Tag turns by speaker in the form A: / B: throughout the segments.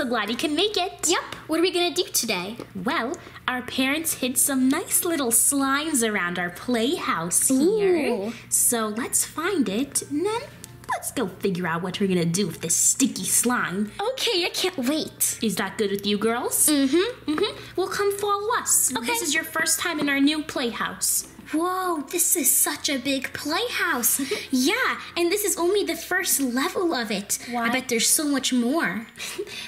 A: so glad you can make it.
B: Yep. What are we gonna do today?
A: Well, our parents hid some nice little slimes around our playhouse here.
B: Ooh.
A: So let's find it and then let's go figure out what we're gonna do with this sticky slime.
B: Okay, I can't wait.
A: Is that good with you girls?
B: Mm-hmm.
A: Mm-hmm. Well, come follow us.
B: Okay.
A: This is your first time in our new playhouse.
B: Whoa, this is such a big playhouse. yeah, and this is only the first level of it.
A: Why?
B: I bet there's so much more.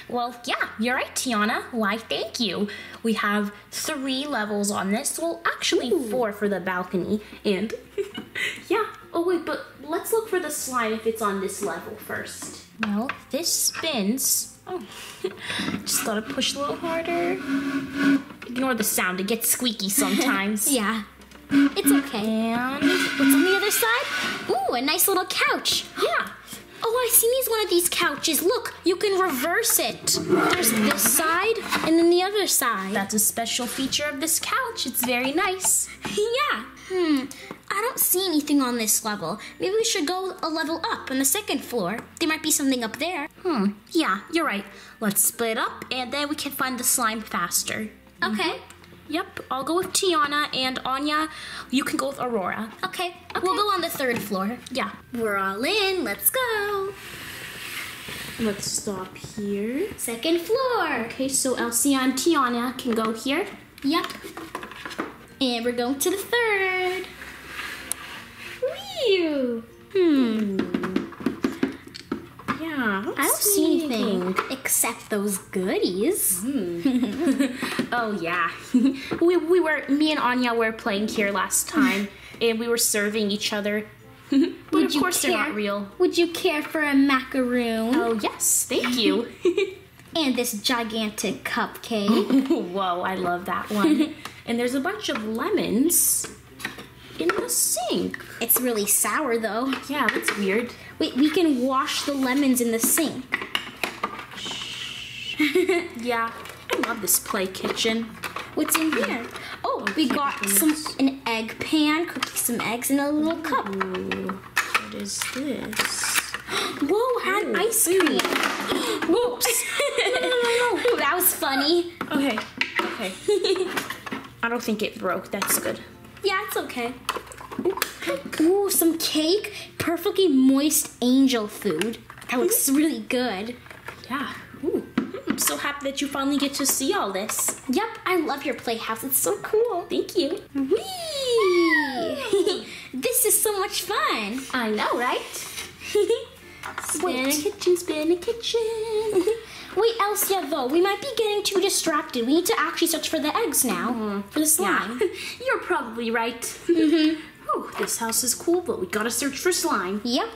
A: Well, yeah, you're right, Tiana. Why, thank you. We have three levels on this. Well, actually, four for the balcony. And, yeah. Oh, wait, but let's look for the slime if it's on this level first. Well, this spins. Oh, just gotta push a little harder. Ignore the sound, it gets squeaky sometimes.
B: Yeah. It's okay.
A: And,
B: What's on the other side? Ooh, a nice little couch.
A: yeah.
B: Oh, I see these one of these couches. Look, you can reverse it. There's this side and then the other side.
A: That's a special feature of this couch. It's very nice.
B: yeah. Hmm. I don't see anything on this level. Maybe we should go a level up on the second floor. There might be something up there.
A: Hmm, yeah, you're right. Let's split up and then we can find the slime faster.
B: Okay.
A: Yep, I'll go with Tiana and Anya. You can go with Aurora.
B: Okay. We'll go on the third floor.
A: Yeah.
B: We're all in. Let's go.
A: Let's stop here.
B: Second floor.
A: Okay, so Elsie and Tiana can go here.
B: Yep. And we're going to the third. Whew. Hmm.
A: Yeah.
B: I don't see anything except those goodies. Hmm.
A: Oh yeah. we we were me and Anya were playing here last time and we were serving each other. but
B: Would
A: of course they're not real.
B: Would you care for a macaroon
A: Oh yes, thank you.
B: and this gigantic cupcake?
A: Whoa, I love that one. and there's a bunch of lemons in the sink.
B: it's really sour though.
A: Yeah, that's weird.
B: Wait, we can wash the lemons in the sink.
A: Yeah, I love this play kitchen.
B: What's in here? Oh, oh we got some an egg pan, cooking some eggs in a little cup.
A: Ooh, what is this?
B: Whoa, had ice cream.
A: Whoops.
B: no, no, no, no. That was funny.
A: Okay, okay. I don't think it broke. That's good.
B: Yeah, it's okay. Ooh, some cake. Perfectly moist angel food. That looks mm-hmm. really good.
A: Yeah. Ooh. I'm so happy that you finally get to see all this.
B: Yep, I love your playhouse. It's so cool.
A: Thank you.
B: Whee! this is so much fun.
A: I know, right? Spin a kitchen, spin a kitchen.
B: Wait, Elsia, though, we might be getting too distracted. We need to actually search for the eggs now. Mm-hmm. For the slime.
A: You're probably right. Mm-hmm. Oh, this house is cool, but we gotta search for slime.
B: Yep.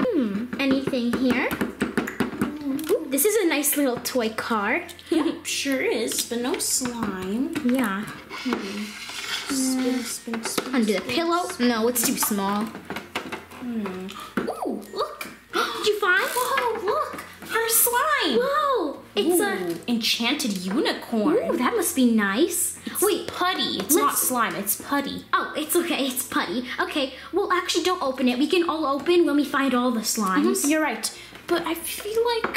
B: Hmm, anything here? Ooh, this is a nice little toy car.
A: Yep, sure is, but no slime.
B: Yeah.
A: Spin, spin, spin.
B: Under the pillow? No, it's too small. Hmm.
A: Ooh, look.
B: Did you find?
A: Whoa, look. Our slime.
B: Whoa! It's
A: Ooh, enchanted unicorn.
B: Ooh, that must be nice. Wait.
A: Putty. It's not
B: let's-
A: slime, it's putty.
B: Oh, it's okay. It's putty. Okay. Well, actually, don't open it. We can all open when we find all the slimes.
A: Mm-hmm, you're right. But I feel like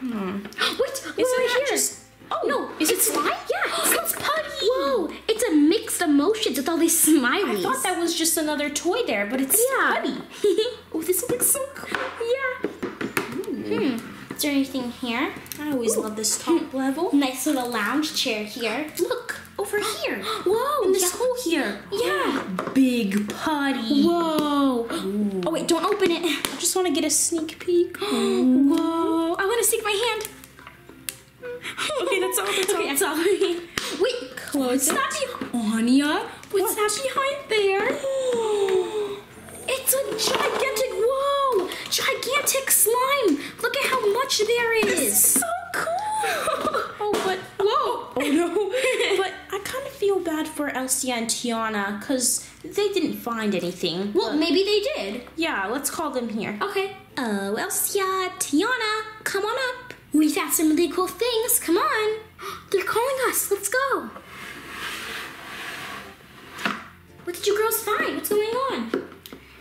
A: hmm.
B: Wait,
A: Isn't
B: right here.
A: just-
B: Oh
A: no, is it slime?
B: Yeah,
A: It's putty.
B: Whoa! It's a mixed emotions with all these smileys.
A: I thought that was just another toy there, but it's
B: Yeah.
A: putty. oh, this looks so cool.
B: yeah. Hmm. hmm. Is there anything here?
A: I always love this top hmm. level.
B: Nice little lounge chair here.
A: Look over here.
B: Whoa!
A: In this
B: yeah.
A: hole here.
B: Yeah.
A: Big putty.
B: Whoa! Oh wait, don't open it.
A: I just want to get a sneak peek.
B: Whoa! I want to stick my hand.
A: okay, that's all. That's
B: Okay, that's all. Wait,
A: Close
B: Stop
A: it.
B: Anya. What's that behind there? It's a gigantic. Whoa! Gigantic slime. Look at how much there is.
A: so cool. oh, but whoa. Oh no. but I kind of feel bad for Elsie and Tiana because they didn't find anything.
B: Well,
A: But-
B: maybe they did.
A: yeah, let's call them here.
B: Okay. Oh, Elsia, Tiana, come on up. We found some really cool things. Come on. They're calling us. Let's go. What did you girls find? What's going on?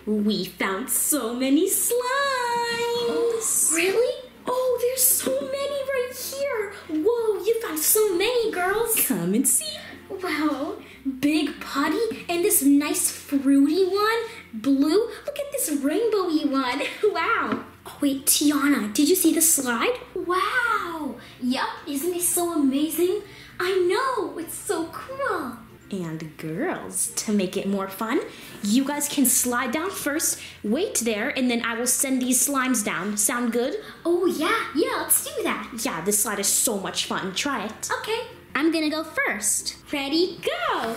A: We found so many slimes.
B: Really? Oh, there's so many right here. Whoa, you found so many girls.
A: Come and see.
B: Wow, big putty and this nice fruity one. Blue. Look at this rainbowy one. Wow. Oh, wait, Tiana, did you see the slide? Wow. Yep, isn't it so amazing? I know, it's so cool.
A: And girls, to make it more fun, you guys can slide down first, wait there, and then I will send these slimes down. Sound good?
B: Oh, yeah, yeah, let's do that.
A: Yeah, this slide is so much fun. Try it.
B: Okay, I'm gonna go first. Ready, go!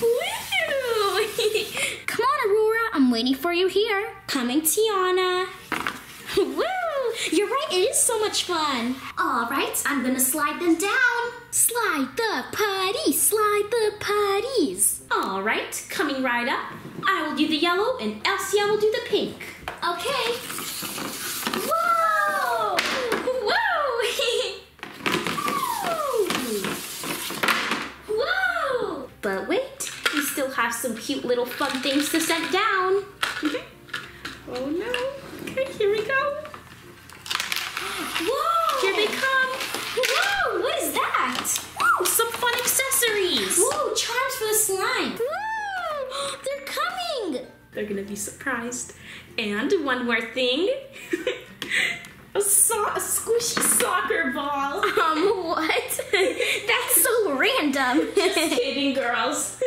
B: Woo! Come on, Aurora, I'm waiting for you here. Coming, Tiana. Woo! You're right, it is so much fun. All right, I'm gonna slide them down. Slide the putty, slide the putties.
A: All right, coming right up. I will do the yellow, and Elsia will do the pink.
B: Okay. Whoa! Woo! Whoa!
A: But wait, we still have some cute little fun things to set down. oh no. Okay, here we go.
B: Whoa!
A: Here they come.
B: Whoa! What is that?
A: Woo, some fun accessories.
B: Whoa! Charms for the slime. Woo! They're coming.
A: They're gonna be surprised. And one more thing. a, so- a squishy soccer ball.
B: Um, what? That's so random.
A: Just kidding, girls.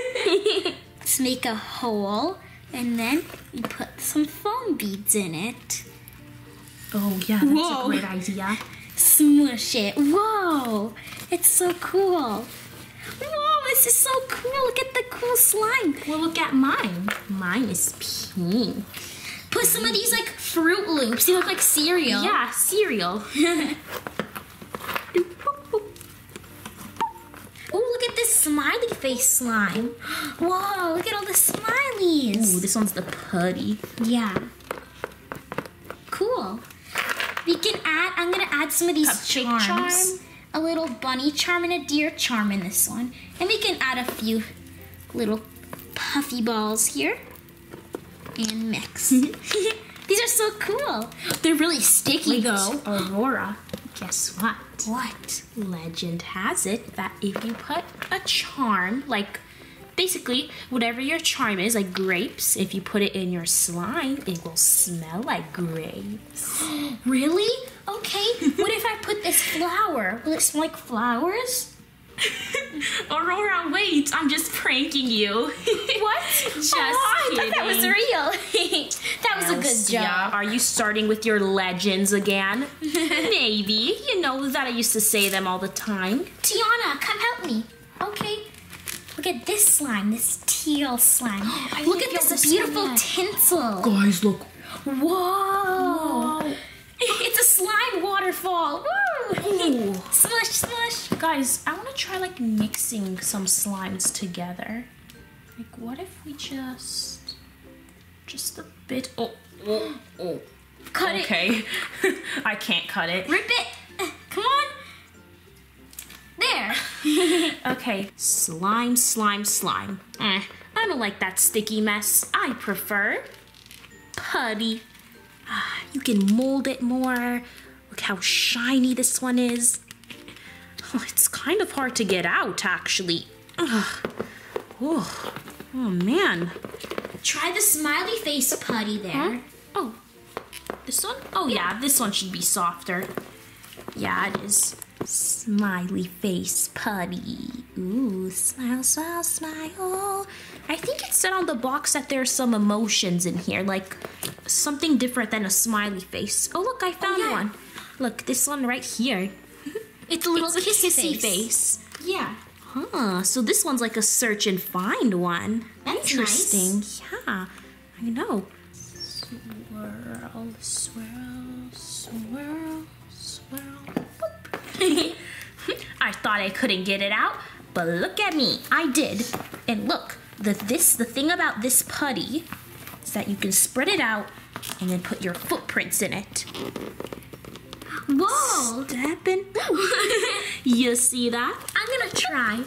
B: Let's make a hole and then you put some foam beads in it.
A: Oh yeah, that's
B: Whoa.
A: a great idea.
B: Smush it. Whoa! It's so cool. Whoa, this is so cool. Look at the cool slime.
A: Well, look at mine. Mine is pink.
B: Put some of these like Fruit Loops. They look like cereal.
A: Yeah, cereal.
B: Oh, look at this smiley face slime. Whoa, look at all the smileys.
A: Ooh, this one's the putty.
B: Yeah. Cool. We can add, I'm gonna add some of these
A: Cupcake
B: charms.
A: charm.
B: A little bunny charm and a deer charm in this one. And we can add a few little puffy balls here. And mix. These are so cool. They're really sticky though.
A: Aurora, guess what?
B: What?
A: Legend has it that if you put a charm, like basically whatever your charm is, like grapes, if you put it in your slime, it will smell like grapes.
B: Really? Okay. what if I put this flower? Will it smell like flowers?
A: Aurora, wait, I'm just pranking you.
B: What?
A: Just
B: oh, I thought that was real. that was a good
A: Elsia,
B: job.
A: Are you starting with your legends again? Maybe. You know that I used to say them all the time.
B: Tiana, come help me. Okay. Look at this slime, this teal slime. Look at this beautiful tinsel.
A: Guys, look.
B: Whoa. It's a slime waterfall. Woo!
A: Ooh.
B: Smush, smush.
A: Guys, I want to try like mixing some slimes together. Like, what if we just, just a bit? Oh, oh, oh.
B: Cut it.
A: Okay, I can't cut it.
B: Rip it. Come on. There.
A: Okay, slime, slime, slime. Eh, I don't like that sticky mess. I prefer putty. You can mold it more. Look how shiny this one is. Oh, it's kind of hard to get out, actually. Ugh. Oh, oh man.
B: Try the smiley face putty there.
A: Huh? Oh, this one? Oh yeah, this one should be softer. Yeah, it is. Smiley face putty. Ooh, smile, smile, smile. I think it said on the box that there's some emotions in here, like something different than a smiley face. Oh look, I found
B: yeah.
A: one. Look, this one right here.
B: It's a little
A: It's a
B: kissy,
A: kissy
B: face.
A: face.
B: Yeah.
A: Huh, so this one's like a search and find one.
B: That's
A: Interesting. Yeah, I know. Swirl, swirl, swirl, swirl. I thought I couldn't get it out, but look at me. I did. And look, the this the thing about this putty is that you can spread it out and then put your footprints in it.
B: Whoa.
A: Step in. you see that?
B: I'm gonna try.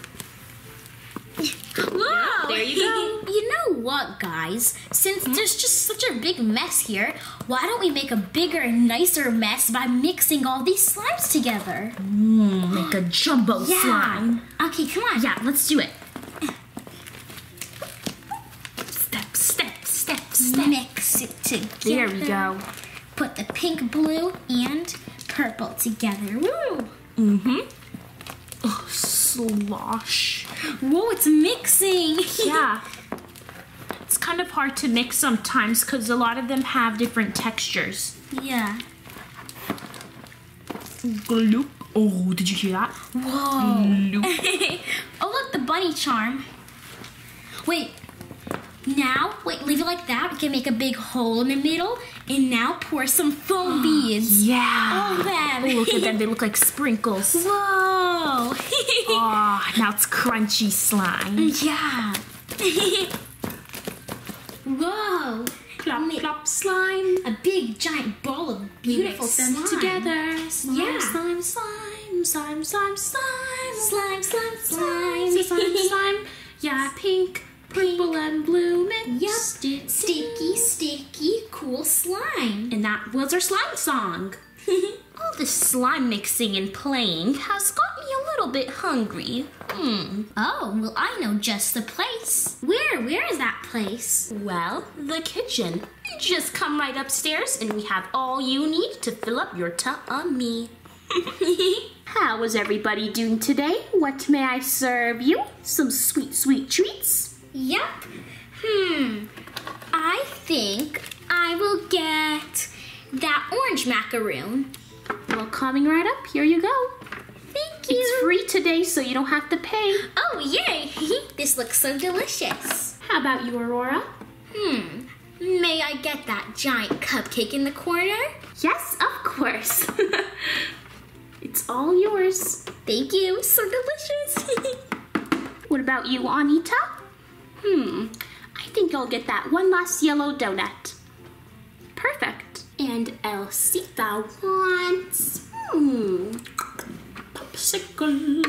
B: Whoa!
A: there you go.
B: you know what, guys? Since hmm? there's just such a big mess here, why don't we make a bigger and nicer mess by mixing all these slimes together?
A: Hmm, make a jumbo slime.
B: Okay, come on.
A: Yeah, let's do it.
B: Together.
A: There we go.
B: Put the pink, blue, and purple together. Woo!
A: Mm-hmm. Oh, slosh.
B: Whoa, it's mixing.
A: Yeah. It's kind of hard to mix sometimes because a lot of them have different textures.
B: yeah.
A: Gloop. Oh, did you hear that?
B: Whoa. Oh, look, the bunny charm. Wait. Now, wait, leave it like that. We can make a big hole in the middle, and now pour some foam oh, beads.
A: Yeah.
B: Oh, man.
A: Oh, look at them. They look like sprinkles.
B: Whoa.
A: Oh, now it's crunchy slime.
B: yeah. Whoa.
A: Plop, plop, slime.
B: A big giant ball of beautiful
A: Mix them
B: slime.
A: together. Slime,
B: Yeah.
A: slime, slime, slime, slime, slime.
B: Slime, slime,
A: slime,
B: slime.
A: slime, slime. Yeah, pink, purple, and blue mixed.
B: Yep.
A: it
B: Sticky, sticky, cool slime.
A: And that was our slime song. All this slime mixing and playing has got me a little bit hungry. Hmm.
B: Oh, well, I know just the place. Where? Where is that place?
A: Well, the kitchen. Just come right upstairs and we have all you need to fill up your tummy. How is everybody doing today? What may I serve you? Some sweet, sweet treats?
B: Yep. Hmm. I think I will get that orange macaroon.
A: Well, coming right up. Here you go.
B: Thank you.
A: It's free today, so you don't have to pay.
B: Oh, yay! this looks so delicious.
A: How about you, Aurora?
B: Hmm. May I get that giant cupcake in the corner?
A: Yes, of course. it's all yours.
B: Thank you. So delicious.
A: What about you, Anita? Hmm, I think I'll get that one last yellow donut. Perfect. And Elsita wants. Hmm. Popsicle.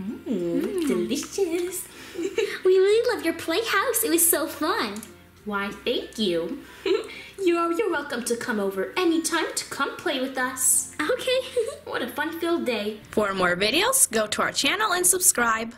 A: Mmm, delicious.
B: we really love your playhouse. It was so fun.
A: Why, thank you. you're, you're welcome to come over anytime to come play with us.
B: Okay.
A: What a fun filled day.
C: For more videos, go to our channel and subscribe.